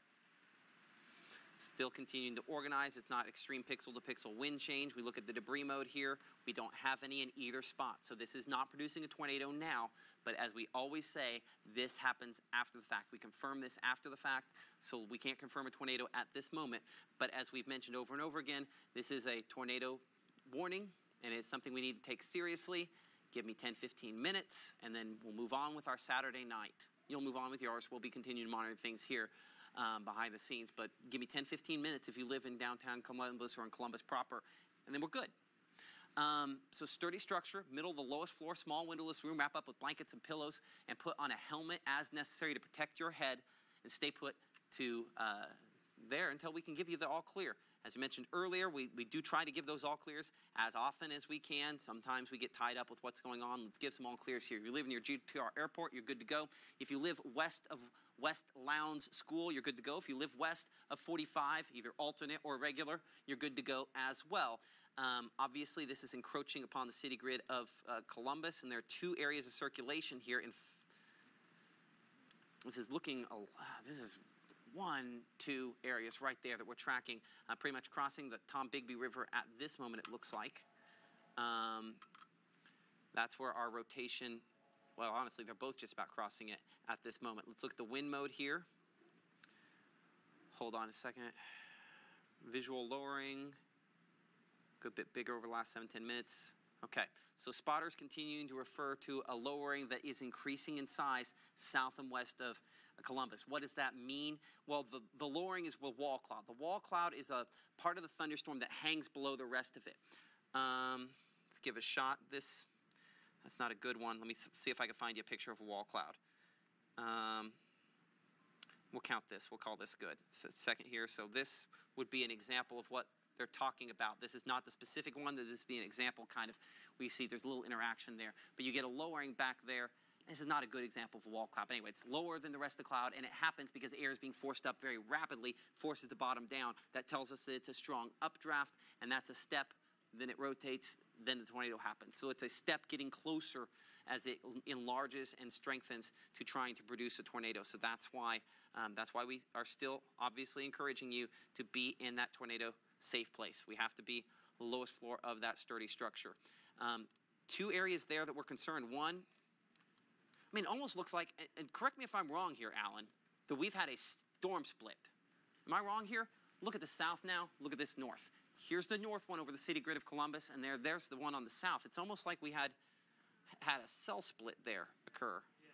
B: Still continuing to organize. It's not extreme pixel to pixel wind change. We look at the debris mode here. We don't have any in either spot. So this is not producing a tornado now, but as we always say, this happens after the fact. We confirm this after the fact, so we can't confirm a tornado at this moment. But as we've mentioned over and over again, this is a tornado warning, and it's something we need to take seriously. Give me 10, 15 minutes, and then we'll move on with our Saturday night. You'll move on with yours. We'll be continuing to monitor things here um, behind the scenes. But give me 10, 15 minutes if you live in downtown Columbus or in Columbus proper, and then we're good. Um, so sturdy structure, middle of the lowest floor, small windowless room, wrap up with blankets and pillows, and put on a helmet as necessary to protect your head, and stay put to uh, there until we can give you the all clear. As you mentioned earlier, we, we do try to give those all clears as often as we can. Sometimes we get tied up with what's going on. Let's give some all clears here. If you live near GTR Airport, you're good to go. If you live west of West Lowndes School, you're good to go. If you live west of 45, either alternate or regular, you're good to go as well. Um, obviously, this is encroaching upon the city grid of uh, Columbus, and there are two areas of circulation here. In this is looking, this is one, two areas right there that we're tracking, uh, pretty much crossing the Tombigbee River at this moment, it looks like. Um, that's where our rotation, well, honestly, they're both just about crossing it at this moment. Let's look at the wind mode here. Hold on a second. Visual lowering, good bit bigger over the last seven, 10 minutes. Okay, so spotters continuing to refer to a lowering that is increasing in size south and west of Columbus. What does that mean? Well, the, the lowering is the wall cloud. The wall cloud is a part of the thunderstorm that hangs below the rest of it. Um, let's give a shot. This, that's not a good one. Let me see if I can find you a picture of a wall cloud. Um, we'll count this. We'll call this good. So second here. So this would be an example of what they're talking about. This is not the specific one. This be an example, kind of. We see there's a little interaction there, but you get a lowering back there this is not a good example of a wall cloud. Anyway, it's lower than the rest of the cloud, and it happens because air is being forced up very rapidly, forces the bottom down. That tells us that it's a strong updraft, and that's a step. Then it rotates, then the tornado happens. So it's a step getting closer as it enlarges and strengthens to trying to produce a tornado. So that's why um, that's why we are still obviously encouraging you to be in that tornado safe place. We have to be the lowest floor of that sturdy structure. Um, two areas there that we're concerned. One I mean, almost looks like, and correct me if I'm wrong here, Alan, that we've had a storm split. Am I wrong here? Look at the south now. Look at this north. Here's the north one over the city grid of Columbus, and there, there's the one on the south. It's almost like we had had a cell split there occur. Yeah,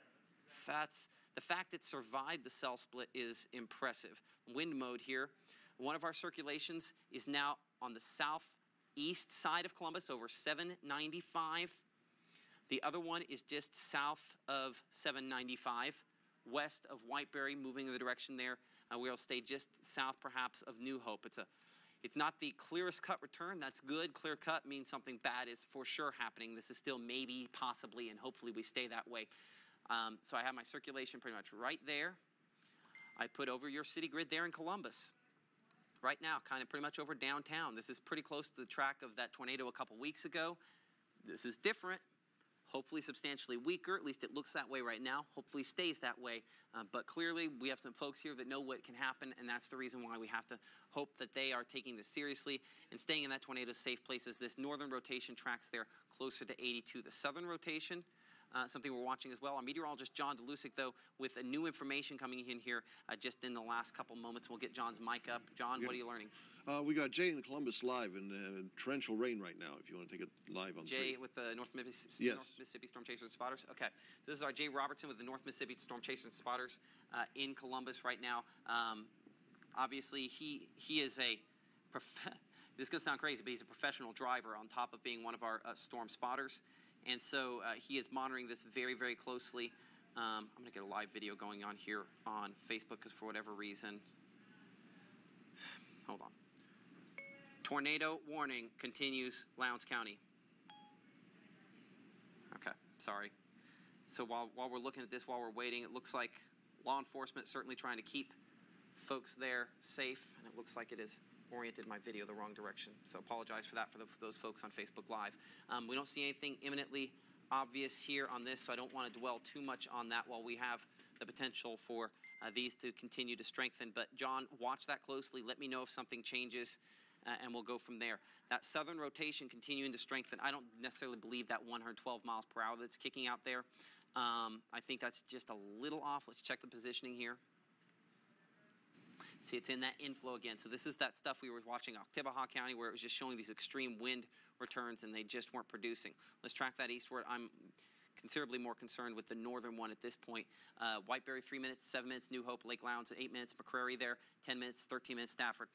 B: that's, exactly. that's the fact it survived the cell split is impressive. Wind mode here. One of our circulations is now on the southeast side of Columbus over 795 the other one is just south of 795, west of Whiteberry, moving in the direction there. Uh, we'll stay just south, perhaps, of New Hope. It's a it's not the clearest cut return. That's good. Clear cut means something bad is for sure happening. This is still maybe, possibly, and hopefully we stay that way. Um, so I have my circulation pretty much right there. I put over your city grid there in Columbus. Right now, kind of pretty much over downtown. This is pretty close to the track of that tornado a couple weeks ago. This is different hopefully substantially weaker. At least it looks that way right now. Hopefully stays that way. Uh, but clearly, we have some folks here that know what can happen, and that's the reason why we have to hope that they are taking this seriously and staying in that tornado safe places. This northern rotation tracks there closer to 82. The southern rotation uh, something we're watching as well. Our meteorologist John Delusic, though, with a new information coming in here uh, just in the last couple moments. We'll get John's mic up. John, yeah. what are you learning?
C: Uh, we got Jay in Columbus live in uh, torrential rain right now. If you want to take it live on
B: Jay
C: three.
B: with the North Mississippi, yes. North Mississippi Storm Chasers and Spotters. Okay, so this is our Jay Robertson with the North Mississippi Storm Chasers and Spotters uh, in Columbus right now. Um, obviously, he he is a prof- [laughs] this is gonna sound crazy, but he's a professional driver on top of being one of our uh, storm spotters. And so uh, he is monitoring this very, very closely. Um, I'm going to get a live video going on here on Facebook because for whatever reason, [sighs] hold on. Tornado warning continues, Lowndes County. Okay, sorry. So while, while we're looking at this, while we're waiting, it looks like law enforcement certainly trying to keep folks there safe, and it looks like it is oriented my video the wrong direction. So apologize for that for, the, those folks on Facebook Live. Um, we don't see anything imminently obvious here on this, so I don't want to dwell too much on that while we have the potential for uh, these to continue to strengthen. But John, watch that closely. Let me know if something changes. Uh, and we'll go from there. That southern rotation continuing to strengthen. I don't necessarily believe that 112 miles per hour that's kicking out there. Um, I think that's just a little off. Let's check the positioning here. See, it's in that inflow again. So this is that stuff we were watching Oktibbeha County where it was just showing these extreme wind returns and they just weren't producing. Let's track that eastward. I'm considerably more concerned with the northern one at this point. Uh, Whiteberry, three minutes, seven minutes, New Hope, Lake Lowndes, eight minutes, McCrary there, 10 minutes, 13 minutes, Stafford.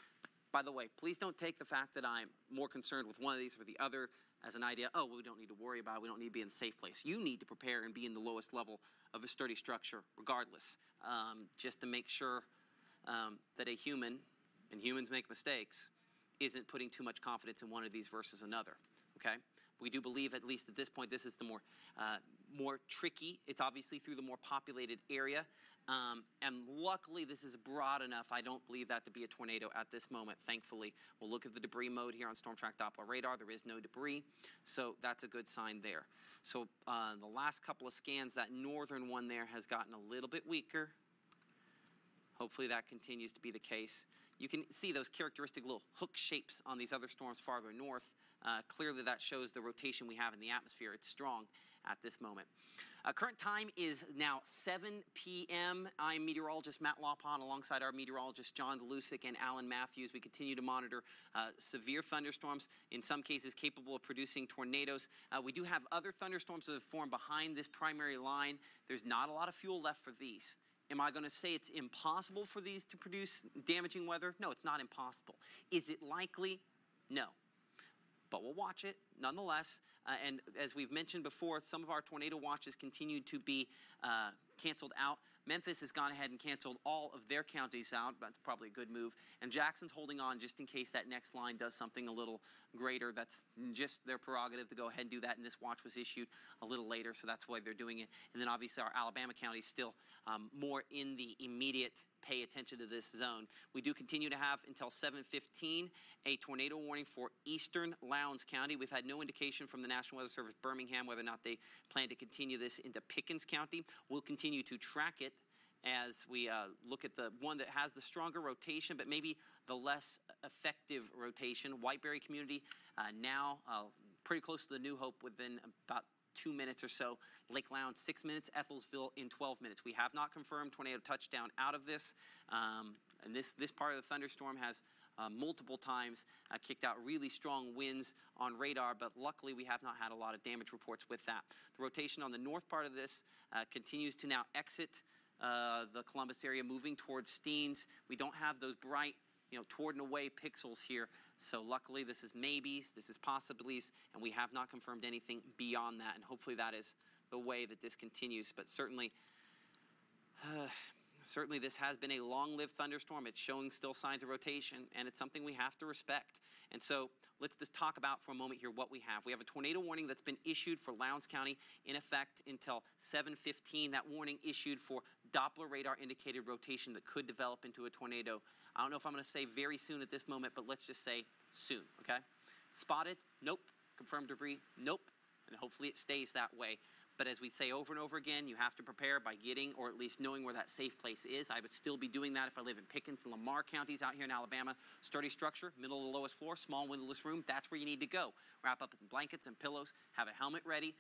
B: By the way, please don't take the fact that I'm more concerned with one of these or the other as an idea, oh, we don't need to worry about it. We don't need to be in a safe place. You need to prepare and be in the lowest level of a sturdy structure regardless, um, just to make sure um, that a human, and humans make mistakes, isn't putting too much confidence in one of these versus another. Okay? We do believe, at least at this point, this is the more uh, more tricky. It's obviously through the more populated area, um, and luckily this is broad enough. I don't believe that to be a tornado at this moment. Thankfully, we'll look at the debris mode here on Storm Track Doppler radar. There is no debris, so that's a good sign there. So uh, the last couple of scans, that northern one there has gotten a little bit weaker. Hopefully that continues to be the case. You can see those characteristic little hook shapes on these other storms farther north. Uh, clearly that shows the rotation we have in the atmosphere. It's strong at this moment. Uh, current time is now 7 p.m. I'm meteorologist Matt Laubhan alongside our meteorologist John Delusick and Alan Matthews. We continue to monitor uh, severe thunderstorms, in some cases capable of producing tornadoes. Uh, we do have other thunderstorms that have formed behind this primary line. There's not a lot of fuel left for these. Am I going to say it's impossible for these to produce damaging weather? No, it's not impossible. Is it likely? No. But we'll watch it nonetheless. Uh, and as we've mentioned before, some of our tornado watches continue to be uh, canceled out. Memphis has gone ahead and canceled all of their counties out. That's probably a good move. And Jackson's holding on just in case that next line does something a little greater. That's just their prerogative to go ahead and do that. And this watch was issued a little later, so that's why they're doing it. And then obviously our Alabama county is still um, more in the immediate pay attention to this zone. We do continue to have until 7:15 a tornado warning for eastern Lowndes County. We've had no indication from the National Weather Service Birmingham whether or not they plan to continue this into Pickens County. We'll continue to track it as we uh, look at the one that has the stronger rotation, but maybe the less effective rotation. Whiteberry community uh, now uh, pretty close to the New Hope within about two minutes or so. Lake Lowndes, six minutes. Ethelsville in 12 minutes. We have not confirmed tornado touchdown out of this. Um, and this, this part of the thunderstorm has uh, multiple times uh, kicked out really strong winds on radar, but luckily we have not had a lot of damage reports with that. The rotation on the north part of this uh, continues to now exit uh, the Columbus area, moving towards Steens. We don't have those bright you know, toward and away pixels here. So luckily this is maybes, this is possibilities, and we have not confirmed anything beyond that. And hopefully that is the way that this continues. But certainly, uh, [sighs] certainly this has been a long-lived thunderstorm. It's showing still signs of rotation, and it's something we have to respect. And so let's just talk about for a moment here what we have. We have a tornado warning that's been issued for Lowndes County in effect until 7:15. That warning issued for Doppler radar indicated rotation that could develop into a tornado. I don't know if I'm going to say very soon at this moment, but let's just say soon. Okay? Spotted? Nope. Confirmed debris? Nope. And hopefully it stays that way. But as we say over and over again, you have to prepare by getting or at least knowing where that safe place is. I would still be doing that if I live in Pickens and Lamar counties out here in Alabama. Sturdy structure, middle of the lowest floor, small windowless room. That's where you need to go. Wrap up in blankets and pillows, have a helmet ready.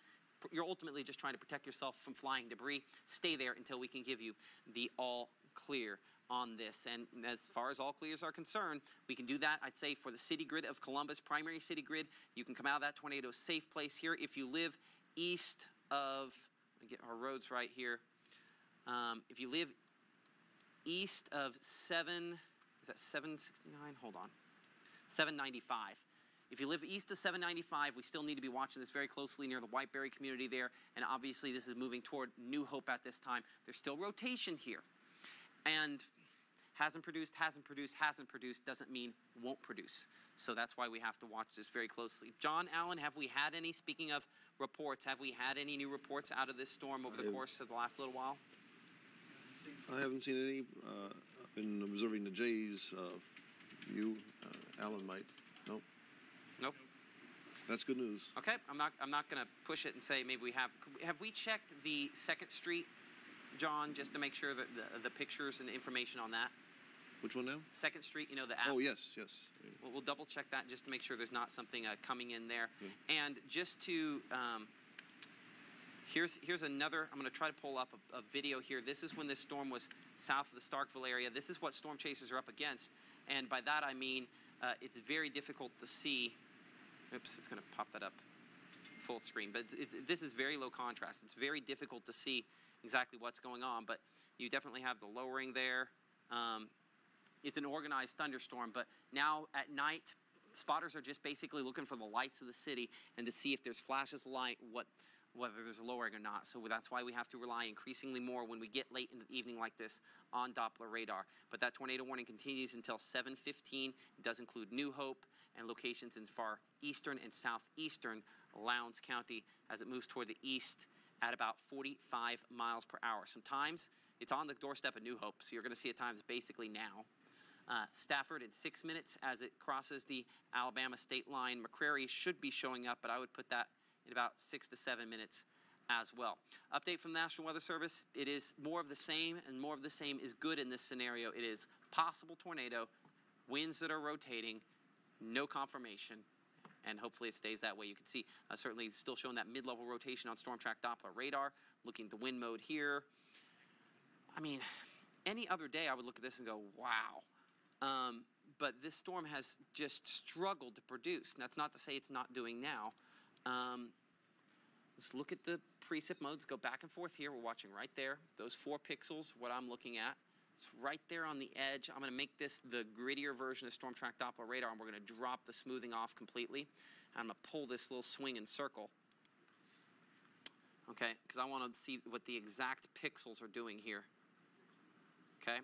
B: You're ultimately just trying to protect yourself from flying debris. Stay there until we can give you the all clear on this. And as far as all clears are concerned, we can do that. I'd say for the city grid of Columbus, primary city grid, you can come out of that tornado safe place here. If you live east of, get our roads right here. Um, if you live east of 7, is that 769? Hold on. 795. If you live east of 795, we still need to be watching this very closely near the Whiteberry community there. And obviously, this is moving toward New Hope at this time. There's still rotation here. And hasn't produced, hasn't produced, hasn't produced doesn't mean won't produce. So that's why we have to watch this very closely. John Allen, have we had any, speaking of reports, have we had any new reports out of this storm over the course of the last little while?
C: I haven't seen any. Uh, I've been observing the Jays. Uh, you, uh, Alan might. Nope.
B: Nope.
C: That's good news.
B: Okay, I'm not, I'm not going to push it and say maybe we have. Have we checked the Second Street John, just to make sure that the, the pictures and information on that?
C: Which one now?
B: Second Street, you know, the app.
C: Oh, yes, yes.
B: We'll, we'll double check that just to make sure there's not something uh, coming in there.
C: Yeah.
B: And just to, um, here's here's another. I'm going to try to pull up a, a video here. This is when this storm was south of the Starkville area. This is what storm chasers are up against, and by that I mean uh, it's very difficult to see. Oops, it's going to pop that up full screen, but it's, it's, this is very low contrast. It's very difficult to see exactly what's going on, but you definitely have the lowering there. Um, it's an organized thunderstorm, but now at night, spotters are just basically looking for the lights of the city and to see if there's flashes of light, what, whether there's a lowering or not. So that's why we have to rely increasingly more when we get late in the evening like this on Doppler radar. But that tornado warning continues until 7:15. It does include New Hope and locations in far eastern and southeastern Lowndes County as it moves toward the east at about 45 miles per hour. Sometimes it's on the doorstep of New Hope, so you're going to see at times basically now. Uh, Stafford in six minutes as it crosses the Alabama state line. McCrary should be showing up, but I would put that in about six to seven minutes as well. Update from the National Weather Service it is more of the same, and more of the same is good in this scenario. It is possible tornado, winds that are rotating, no confirmation, and hopefully it stays that way. You can see uh, certainly still showing that mid level rotation on Storm Track Doppler radar. Looking at the wind mode here. I mean, any other day I would look at this and go, wow. Um, but this storm has just struggled to produce. And that's not to say it's not doing now. Um, let's look at the precip modes. Go back and forth here. We're watching right there. Those four pixels, what I'm looking at. It's right there on the edge. I'm going to make this the grittier version of Storm Track Doppler radar, and we're going to drop the smoothing off completely. I'm going to pull this little swing and circle. Okay, because I want to see what the exact pixels are doing here. Okay.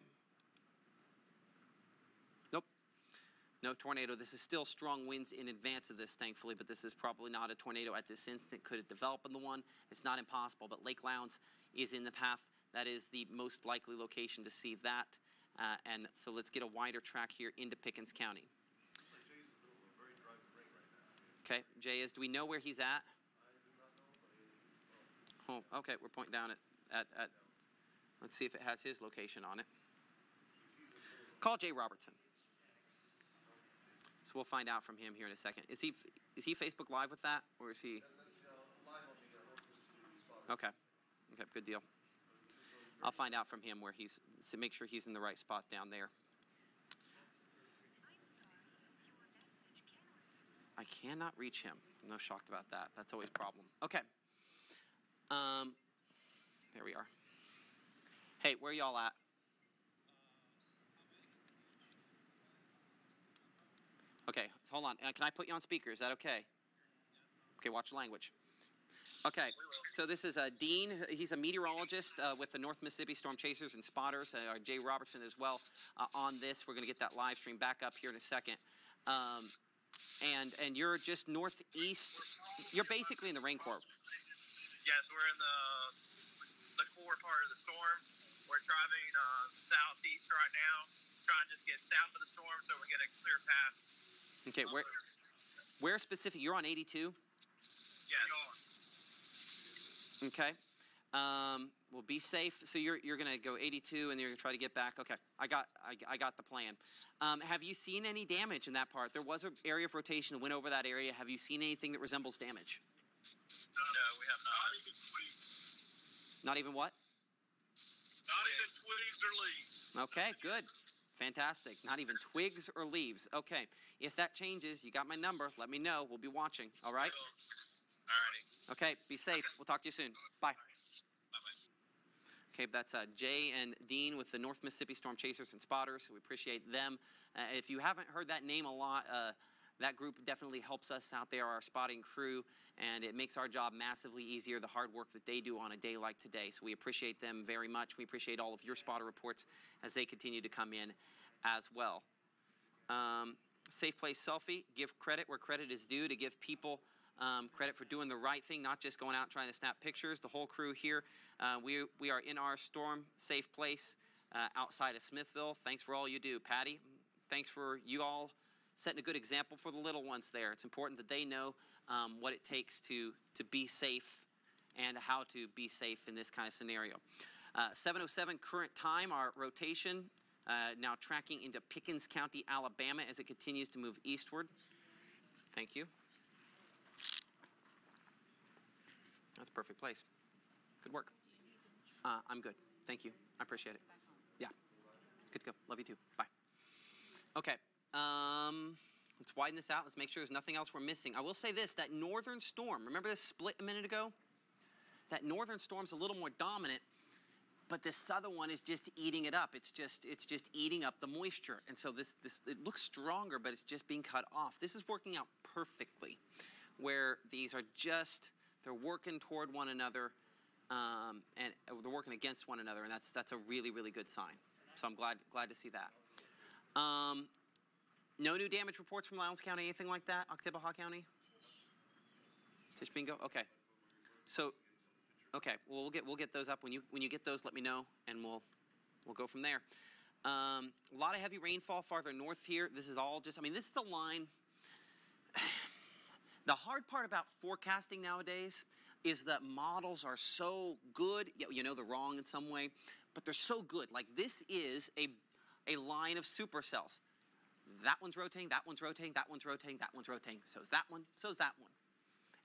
B: Nope. No tornado. This is still strong winds in advance of this, thankfully, but this is probably not a tornado at this instant. Could it develop in the one? It's not impossible, but Lake Lowndes is in the path. That is the most likely location to see that. Uh, and so let's get a wider track here into Pickens County. Okay, Jay is. Do we know where he's at? Oh, okay. We're pointing down at, at, at Let's see if it has his location on it. Call Jay Robertson. So we'll find out from him here in a second. Is he is he Facebook Live with that, or is he? Okay. Okay. Good deal. I'll find out from him where he's to make sure he's in the right spot down there. I cannot reach him. I'm no shocked about that. That's always a problem. Okay. Um, there we are. Hey, where y'all at? Okay, hold on. Uh, can I put you on speaker? Is that okay? Okay, watch the language. Okay, so this is uh, Dean. He's a meteorologist uh, with the North Mississippi Storm Chasers and Spotters. Uh, Jay Robertson as well uh, on this. We're going to get that live stream back up here in a second. Um, and and you're just northeast. You're basically in the rain core.
D: Yes, we're in the the core part of the storm. We're driving uh, southeast right now, trying to just get south of the storm so we get a clear path.
B: Okay, where where specific? You're on 82.
D: Yes.
B: Okay. Um, well, be safe. So you're you're gonna go 82, and you're gonna try to get back. Okay, I got I, I got the plan. Um, have you seen any damage in that part? There was an area of rotation that went over that area. Have you seen anything that resembles damage?
D: No, we have not. Not even twigs.
B: Not even what?
D: Not even twigs or leaves.
B: Okay, good. Fantastic. Not even twigs or leaves. Okay. If that changes, you got my number. Let me know. We'll be watching. All right? Okay. Be safe. We'll talk to you soon. Bye. Okay, that's uh, Jay and Dean with the North Mississippi Storm Chasers and Spotters. We appreciate them. Uh, if you haven't heard that name a lot, uh, that group definitely helps us out there, our spotting crew, and it makes our job massively easier, the hard work that they do on a day like today. So we appreciate them very much. We appreciate all of your spotter reports as they continue to come in as well. Um, safe place selfie, give credit where credit is due to give people um, credit for doing the right thing, not just going out trying to snap pictures. The whole crew here, uh, we, we are in our storm safe place uh, outside of Smithville. Thanks for all you do. Patty, thanks for you all setting a good example for the little ones there. It's important that they know um, what it takes to, to be safe and how to be safe in this kind of scenario. Uh, 707 current time, our rotation, uh, now tracking into Pickens County, Alabama as it continues to move eastward. Thank you. That's a perfect place. Good work. Uh, I'm good. Thank you. I appreciate it. Yeah. Good to go. Love you too. Bye. Okay. Um, let's widen this out. Let's make sure there's nothing else we're missing. I will say this that northern storm, remember this split a minute ago? That northern storm's a little more dominant, but this southern one is just eating it up. It's just it's just eating up the moisture. And so this this it looks stronger, but it's just being cut off. This is working out perfectly where these are just they're working toward one another um, and uh, they're working against one another, and that's that's a really really good sign. So I'm glad glad to see that. Um, no new damage reports from Lowndes County, anything like that. Oktibbeha County. Tishomingo. Okay. So, okay, well we'll get we'll get those up when you when you get those. Let me know, and we'll we'll go from there. Um, a lot of heavy rainfall farther north here. This is all just. I mean, this is the line. [sighs] The hard part about forecasting nowadays is that models are so good. You you know, they're wrong in some way, but they're so good. Like this is a, a line of supercells. That one's rotating, that one's rotating, that one's rotating, that one's rotating. So is that one, so is that one.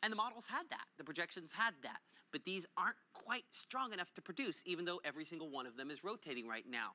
B: And the models had that. The projections had that. But these aren't quite strong enough to produce, even though every single one of them is rotating right now.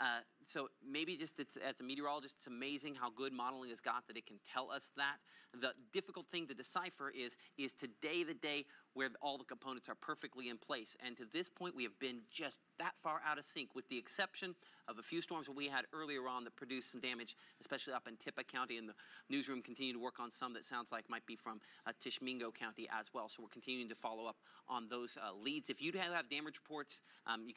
B: Uh, so maybe just it's, as a meteorologist, it's amazing how good modeling has got that it can tell us that. The difficult thing to decipher is is today the day where all the components are perfectly in place. And to this point, we have been just that far out of sync, with the exception of a few storms that we had earlier on that produced some damage, especially up in Tippah County. And the newsroom continued to work on some that sounds like might be from uh, Tishomingo County as well. So we're continuing to follow up on those uh, leads. If you have damage reports, um, you